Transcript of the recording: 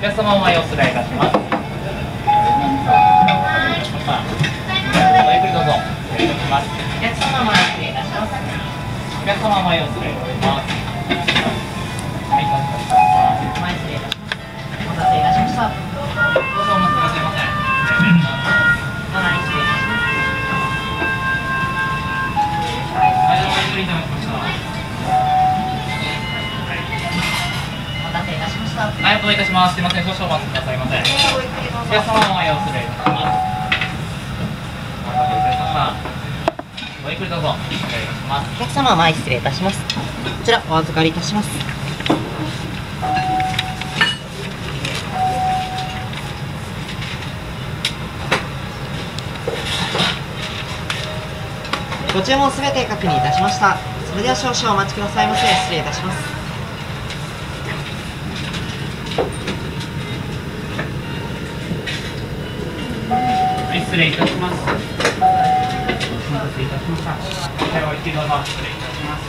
じゃあそのまま様子いたします。ゆっくりどうぞ。お願いします。じゃあその失礼いたします。じゃあそのまま様いたします。い、どうもごゆっくりいただきました。お待たせいたしましたはい、お願いいたします。すみません、少々お待ちくださいませ。お客様お前をお連れいたします。お待たせいたしました。ごゆっくりどうぞ。失礼いたします。お客様前失礼いたしますこちらお預かりいたしますご注文すべて確認いたしましたそれでは少々お待ちくださいませ失礼いたしますはい、失礼いたします。お待たせいたしました。はい、お一度どうぞ。失礼いたします。